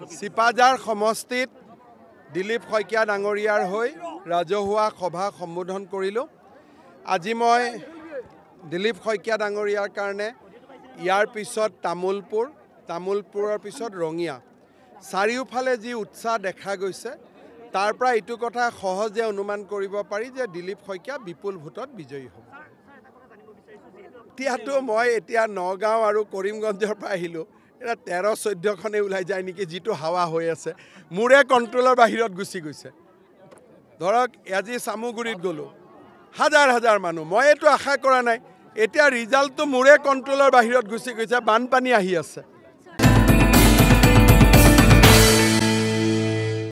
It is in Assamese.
চিপাঝাৰ সমষ্টিত দিলীপ শইকীয়া ডাঙৰীয়াৰ হৈ ৰাজহুৱা সভা সম্বোধন কৰিলোঁ। আজি মই দিলীপ শইকীয়া ডাঙৰীয়াৰ কাৰণে ইয়াৰ পিছত তামোলপুৰ তামোলপুৰৰ পিছত ৰঙিয়া। চাৰিওফালে যি উৎসাহ দেখা গৈছে তাৰ পৰা এইটো কথা সহজে অনুমান কৰিব পাৰি যে দিলীপ শইকীয়া বিপুল ভোটত বিজয়ী হ'ব। এতিয়াতো মই এতিয়া নগাঁও আৰু কৰিমগঞ্জৰ পৰা আহিলোঁ। এতিয়া তেৰ চৈধ্যখনে ওলাই যায় নেকি যিটো হাৱা হৈ আছে। মোৰে কণ্ট্ৰলৰ বাহিৰত গুচি গৈছে। ধৰক আজি চামুগুৰিত গ'লোঁ। হাজাৰ হাজাৰ মানুহ। মই এইটো আশা কৰা নাই। এতিয়া ৰিজাল্টটো মোৰে কণ্ট্ৰলৰ বাহিৰত গুচি গৈছে বানপানী আহি আছে।